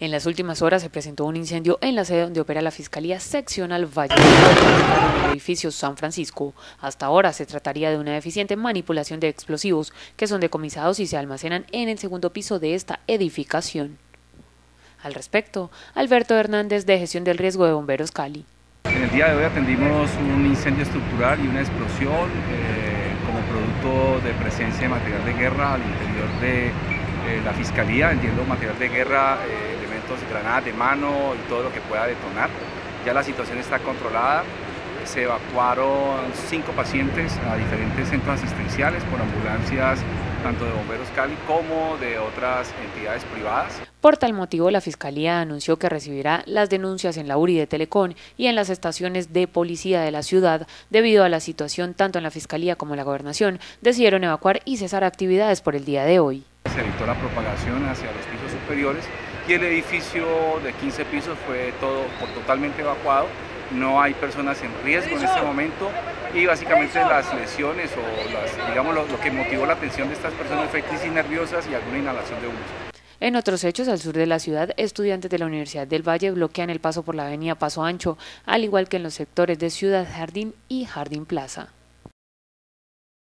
En las últimas horas se presentó un incendio en la sede donde opera la Fiscalía Seccional Valle en edificio San Francisco. Hasta ahora se trataría de una eficiente manipulación de explosivos que son decomisados y se almacenan en el segundo piso de esta edificación. Al respecto, Alberto Hernández de Gestión del Riesgo de Bomberos Cali. En el día de hoy atendimos un incendio estructural y una explosión eh, como producto de presencia de material de guerra al interior de eh, la Fiscalía, entiendo material de guerra, eh, de granadas de mano y todo lo que pueda detonar. Ya la situación está controlada, se evacuaron cinco pacientes a diferentes centros asistenciales por ambulancias tanto de Bomberos Cali como de otras entidades privadas. Por tal motivo, la Fiscalía anunció que recibirá las denuncias en la URI de Telecom y en las estaciones de policía de la ciudad. Debido a la situación, tanto en la Fiscalía como en la Gobernación decidieron evacuar y cesar actividades por el día de hoy. Se evitó la propagación hacia los pisos superiores y el edificio de 15 pisos fue todo por totalmente evacuado. No hay personas en riesgo en este momento y básicamente las lesiones o las, digamos, lo, lo que motivó la atención de estas personas fue crisis nerviosas y alguna inhalación de humo. En otros hechos, al sur de la ciudad, estudiantes de la Universidad del Valle bloquean el paso por la avenida Paso Ancho, al igual que en los sectores de Ciudad Jardín y Jardín Plaza.